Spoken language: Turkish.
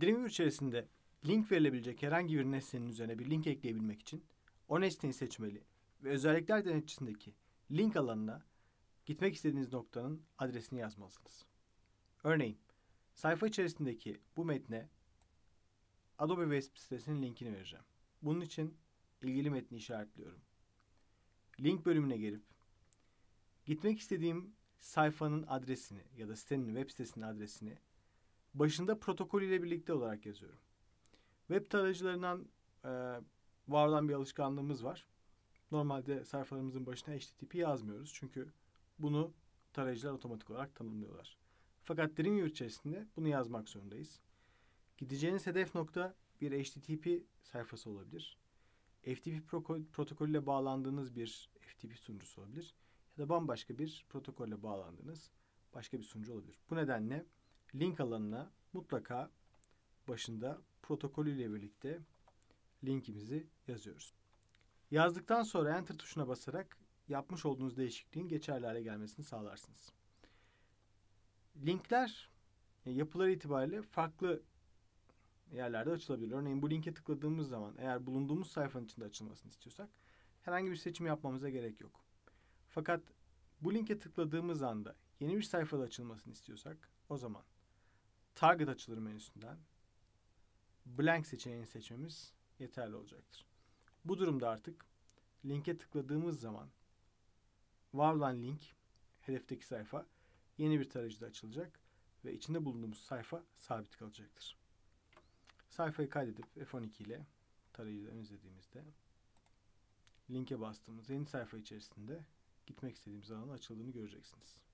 Dreamweaver içerisinde link verilebilecek herhangi bir nesnenin üzerine bir link ekleyebilmek için o nesneyi seçmeli ve özellikler denetçisindeki link alanına gitmek istediğiniz noktanın adresini yazmalısınız. Örneğin sayfa içerisindeki bu metne Adobe Web sitesinin linkini vereceğim. Bunun için ilgili metni işaretliyorum. Link bölümüne gelip gitmek istediğim sayfanın adresini ya da sitenin web sitesinin adresini başında protokol ile birlikte olarak yazıyorum. Web tarayıcılarından e, var olan bir alışkanlığımız var. Normalde sayfalarımızın başına HTTP yazmıyoruz. Çünkü bunu tarayıcılar otomatik olarak tanımlıyorlar. Fakat Dreamweaver içerisinde bunu yazmak zorundayız. Gideceğiniz hedef nokta bir HTTP sayfası olabilir. FTP protokolüyle bağlandığınız bir FTP sunucusu olabilir. Ya da bambaşka bir protokolle bağlandığınız başka bir sunucu olabilir. Bu nedenle link alanına mutlaka başında protokolüyle birlikte linkimizi yazıyoruz. Yazdıktan sonra Enter tuşuna basarak yapmış olduğunuz değişikliğin geçerli hale gelmesini sağlarsınız. Linkler yapıları itibariyle farklı yerlerde açılabilir. Örneğin bu linke tıkladığımız zaman eğer bulunduğumuz sayfanın içinde açılmasını istiyorsak herhangi bir seçim yapmamıza gerek yok. Fakat bu linke tıkladığımız anda yeni bir sayfada açılmasını istiyorsak o zaman Target açılır menüsünden blank seçeneğini seçmemiz yeterli olacaktır. Bu durumda artık linke tıkladığımız zaman var olan link, hedefteki sayfa yeni bir tarayıcıda açılacak ve içinde bulunduğumuz sayfa sabit kalacaktır. Sayfayı kaydedip F12 ile tarayıcıdan izlediğimizde linke bastığımız yeni sayfa içerisinde gitmek istediğimiz alanın açıldığını göreceksiniz.